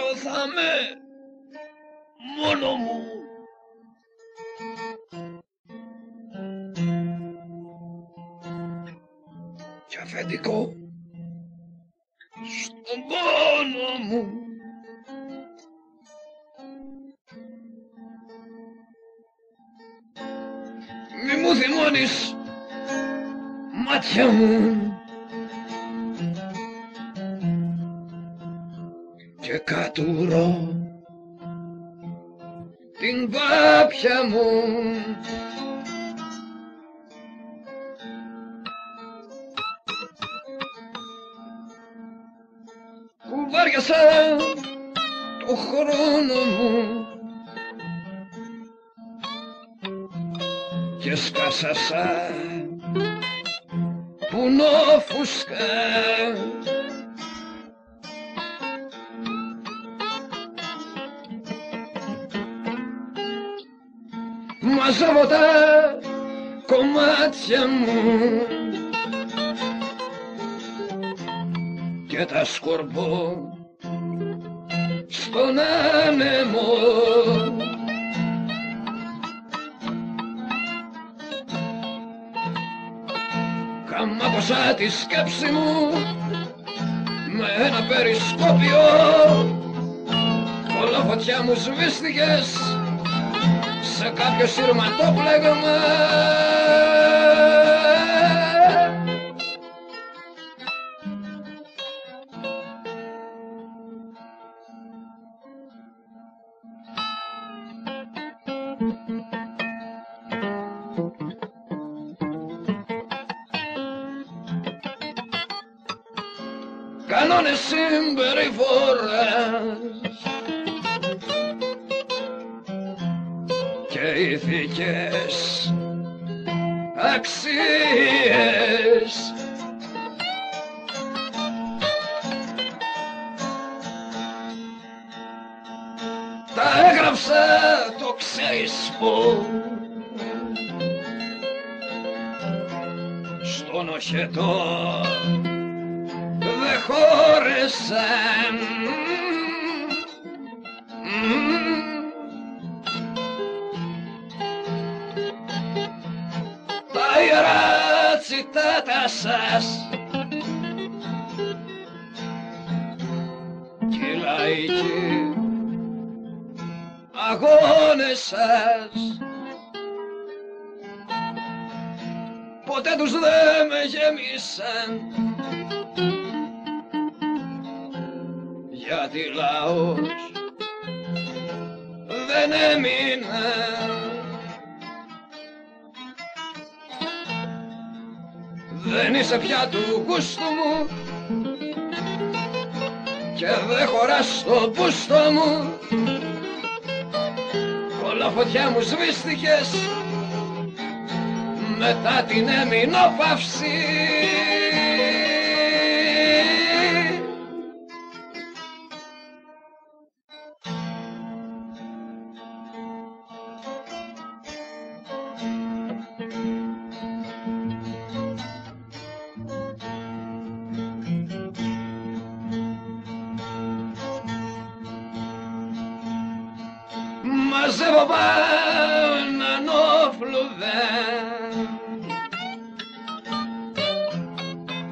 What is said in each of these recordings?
ξέρω θα με μόνο μου. Κι αφεντικό. Στον πόνο μου. Μη μου θυμώνεις μάτια μου και κατουρώ. Την πάπια μου. Κουβάριασα το χρόνο μου. Και σκάσα σαν πουνόφουσκα μαζεύω τα κομμάτια μου και τα σκορπώ στον άνεμο Καμάτωσα τη σκέψη μου με ένα περισκόπιο Όλα φωτιά μου σβήστηκες σε κάποιο σύρματοπλέγμα κανόνες συμπεριφοράς και ηθικές αξίες. Τα έγραψα το ξέρεις που. Στον οχετό δε χώρεσαν τσιτάτα σας. Κι οι λαϊκοί αγώνες σας. Ποτέ τους δε με γέμισαν γιατί λαός δεν έμεινε δεν είσαι πια του γούστου μου. Και δεν χωράς στο μπούστο μου. Όλα φωτιά μου σβήστηκες. Μετά την εμεινόπαυση μαζεύω μπανανόφλουδα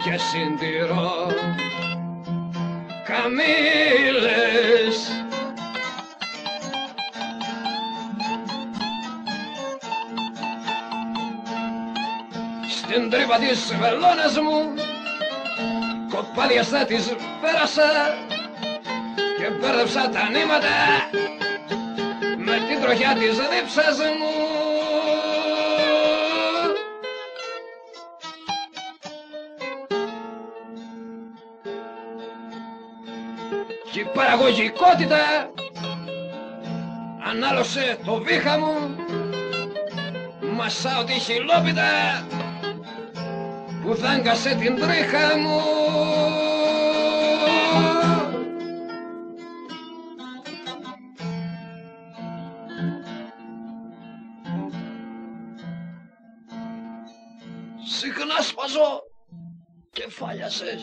και συντηρώ καμήλες. Στην τρύπα της βελόνας μου κοπάδια στα της πέρασα και μπέρδεψα τα νήματα με την τροχιά της δίψας μου. Και η παραγωγικότητα ανάλωσε το βήχα μου μασάω τη χιλόπιτα που δάγκασε την τρίχα μου. Συχνά σπαζώ κεφάλιασες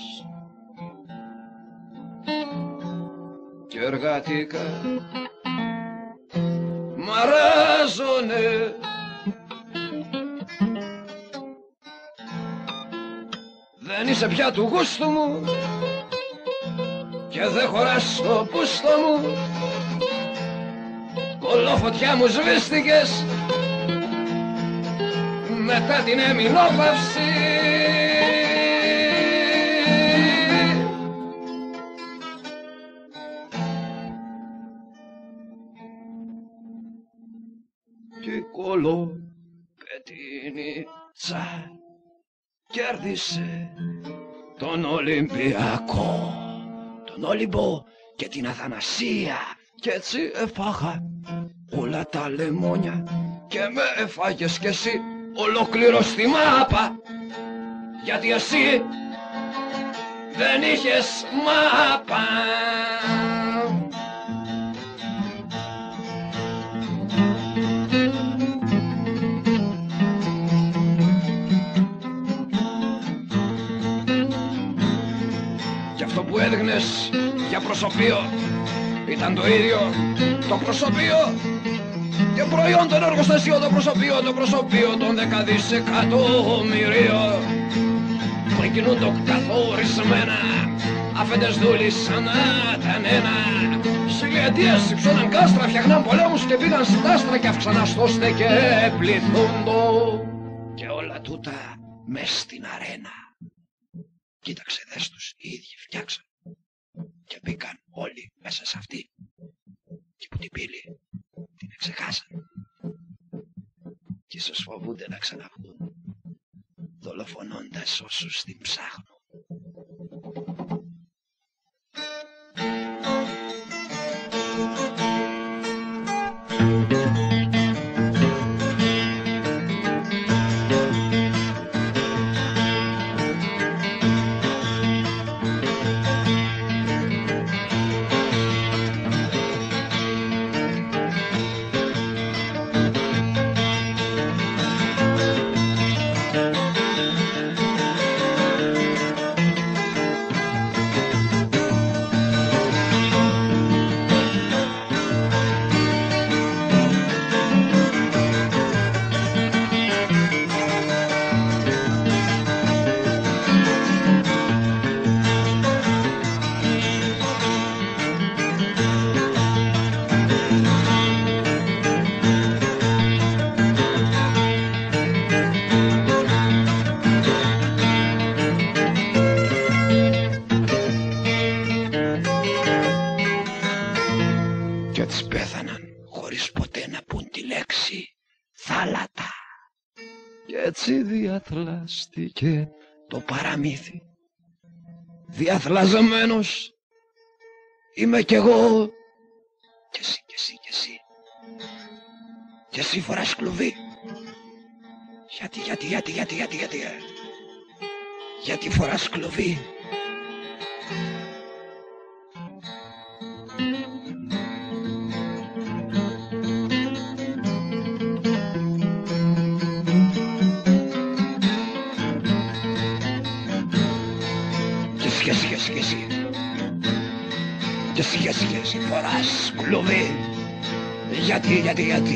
και εργατικά μ' αράζουνε. Δεν είσαι πια του γούστου μου. Και δεν χωράς στο πούστο μου. Κολόφωτιά μου σβήστηκες μετά την εμεινόπαυση και κολό πετίνιτσα κέρδισε τον Ολυμπιακό τον Όλυμπο και την Αθανασία. Και έτσι έφαγα όλα τα λεμόνια και με έφαγες κι εσύ ολόκληρο στη μάπα. Γιατί εσύ δεν είχες μάπα. Και αυτό που έδειχνες για προσωπείο ήταν το ίδιο το προσωπείο και προϊόν των εργοστασίων το προσωπείο, το προσωπείο των δεκαδισεκατομμυρίων. Που εκείνουν το καθορισμένα αφέντες δούλησαν τα νένα Χιλιετίες υψώναν κάστρα, φτιαχνάν πολέμους και πήγαν στην άστρα και αυξαναστώστε και πληθούντο. Και όλα τούτα μες στην αρένα. Κοίταξε δες τους, οι ίδιοι φτιάξαν. Και μπήκαν όλοι μέσα σε αυτή. Και που την πύλη την εξεχάσαν και ίσως φοβούνται να ξαναβγούν δολοφονώντας όσους την ψάχνουν. Έτσι διαθλάστηκε το παραμύθι. Διαθλαζεμένος είμαι κι εγώ κι εσύ κι εσύ κι εσύ. Κι εσύ φοράς κλουβί. Γιατί, γιατί, γιατί, γιατί, γιατί, γιατί. ε; Γιατί φοράς κλουβί. Εσύ, και εσύ, και εσύ φοράς κλουβί. Γιατί, γιατί, γιατί,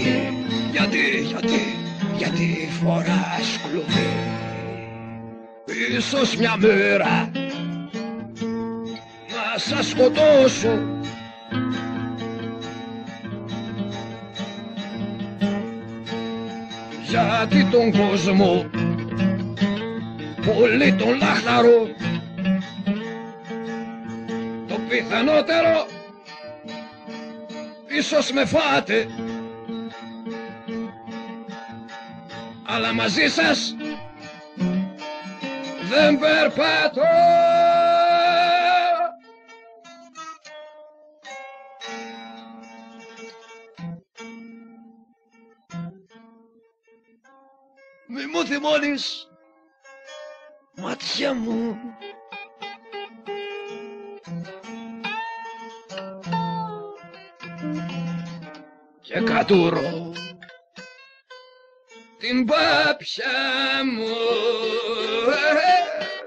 γιατί, γιατί, γιατί φοράς κλουβί. Ίσως μια μέρα να σας σκοτώσω γιατί τον κόσμο πολύ τον λάχταρο το πιθανότερο ίσως με φάτε. Αλλά μαζί σας δεν περπατώ. Μη μου θυμώνεις μάτια μου Κατούρο, την πάψα μου. Ε, ε, ε.